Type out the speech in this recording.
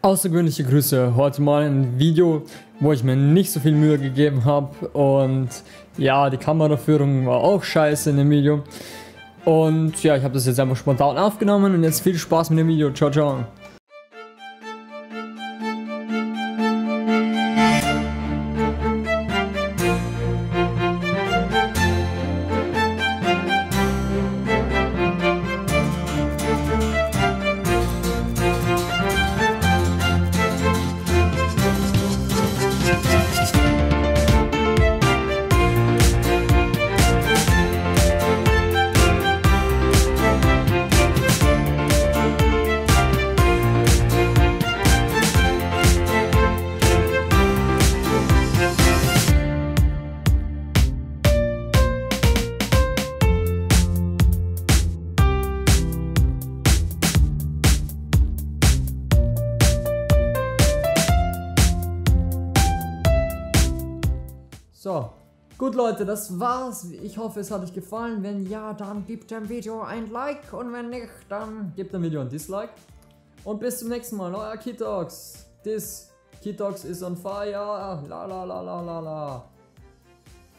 Außergewöhnliche Grüße, heute mal ein Video, wo ich mir nicht so viel Mühe gegeben habe und ja, die Kameraführung war auch scheiße in dem Video. Und ja, ich habe das jetzt einfach spontan aufgenommen und jetzt viel Spaß mit dem Video, ciao ciao. So, gut Leute, das war's. Ich hoffe, es hat euch gefallen. Wenn ja, dann gebt dem Video ein Like und wenn nicht, dann gebt dem Video ein Dislike. Und bis zum nächsten Mal, euer Kitox. This Kitox is on fire. La la la la la la.